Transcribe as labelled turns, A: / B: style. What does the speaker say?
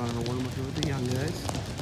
A: running a warm up with the young guys.